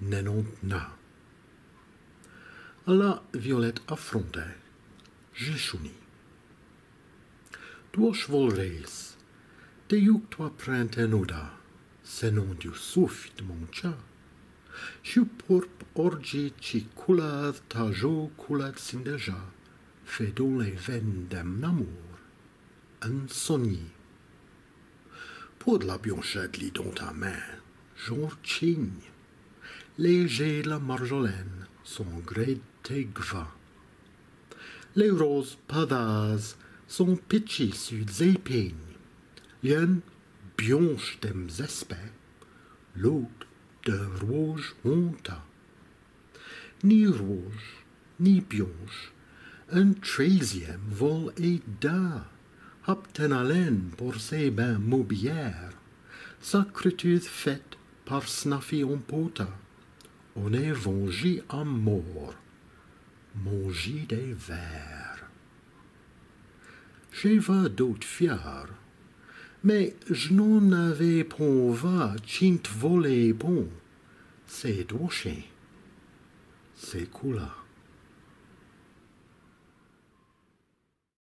nenont na. La Violette affrontait, Jéchouni. Duosh volreis, de iuc tua prantenuda, se non diu sufit moncha. Šiu purp orgi ci culad ta jo culad sindeja, fedule vendem namur, un sogni. Pour la bionchette lit dans ta main, jour chigne, léger la marjolaine, son gré tegva. Les roses padas sont pitchis sur des épines, l'un bionche dem zespes, l'autre de rouge monta. Ni rouge, ni bionche, un treizième vol et da, hapten haleine pour ses bains mobilières, sacretude faite par Snaffy en pota, on est vengé à mort, manger des vers. J'ai va d'autres fiers, mais je n'en avais point va chint volé bon, c'est doché, c'est coula.